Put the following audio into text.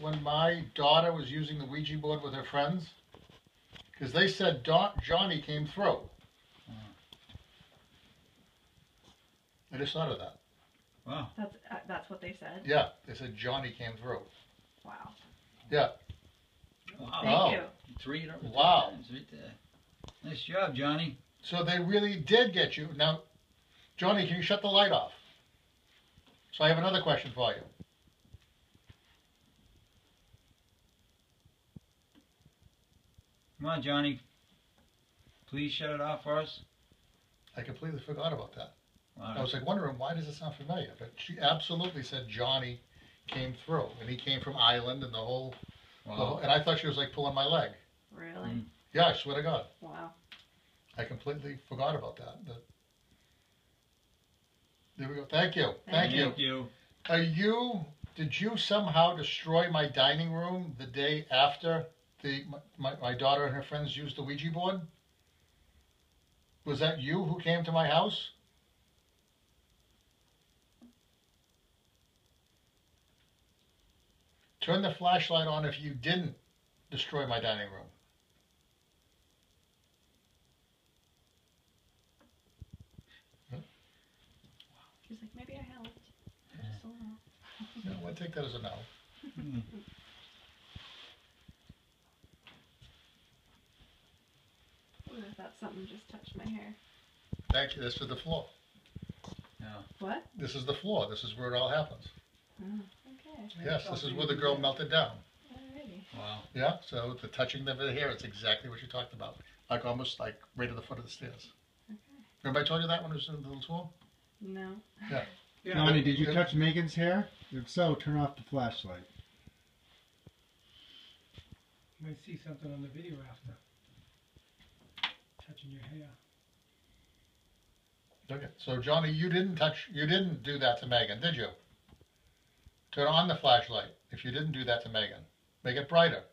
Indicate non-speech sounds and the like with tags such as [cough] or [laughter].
when my daughter was using the Ouija board with her friends? Because they said Don, Johnny came through. I just thought of that. Wow. That's uh, that's what they said. Yeah, they said Johnny came through. Wow. Yeah. Wow. Thank Oh. you. Three, three Wow. times right there. Nice job, Johnny. So they really did get you. Now, Johnny, can you shut the light off? So I have another question for you. Come on, Johnny. Please shut it off for us. I completely forgot about that. I was like wondering why does it sound familiar? But she absolutely said Johnny came through, and he came from Ireland and the whole. the whole- and I thought she was like pulling my leg. Really? Mm. Yeah, I swear to God, Wow. I completely forgot about that. But there we go. Thank you. Thank Thank you. Thank you. Are you? Did you somehow destroy my dining room the day after the my, my daughter and her friends used the Ouija board? Was that you who came to my house? Turn the flashlight on if you didn't destroy my dining room. She's like, maybe I helped. I just don't know. No, I'll take that as a no. [laughs] Ooh, I thought something just touched my hair. Thank you. This is the floor. Yeah. What? This is the floor. This is where it all happens. Oh, okay. Yes, this is where the girl melted down. Alrighty. Wow. Yeah, so the touching of the hair, it's exactly what you talked about. Like almost like right at the foot of the stairs. Okay. Remember I told you that when it was in the little tour? No. [laughs] Yeah. Johnny, did you Yeah. touch Megan's hair? If so, turn off the flashlight. You might see something on the video after. Touching your hair. Okay, so Johnny, you didn't touch, you didn't do that to Megan, did you? Turn on the flashlight if you didn't do that to Megan. Make it brighter.